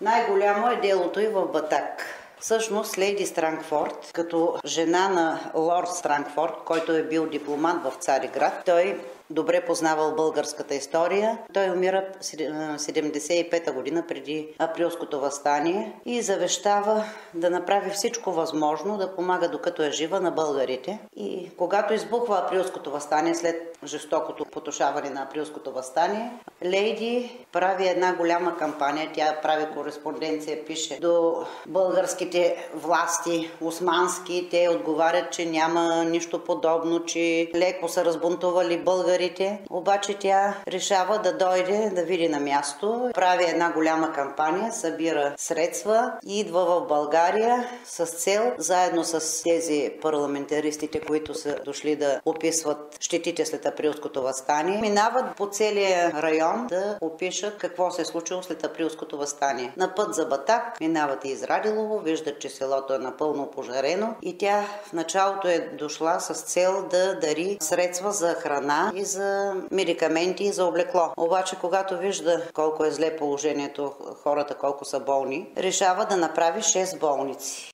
Най-голямо е делото и в Батак. Всъщност Лейди Странгфорд, като жена на лорд Странгфорд, който е бил дипломат в Цариград, той добре познавал българската история. Той умира 75-та година преди априлското възстание и завещава да направи всичко възможно да помага докато е жива на българите. И когато избухва априлското възстание след жестокото потушаване на априлското възстание, Лейди прави една голяма кампания. Тя прави кореспонденция, пише до българските власти, османски. Те отговарят, че няма нищо подобно, че леко са разбунтували българите. Обаче тя решава да дойде да види на място. Прави една голяма кампания, събира средства и идва в България с цел, заедно с тези парламентаристите, които са дошли да описват щетите след априлското възстание, минават по целия район да опишат какво се е случило след априлското възстание. На път за Батак минават и Израдилово, виждат, че селото е напълно пожарено и тя в началото е дошла с цел да дари средства за храна и за медикаменти и за облекло. Обаче, когато вижда колко е зле положението, хората колко са болни, решава да направи 6 болници.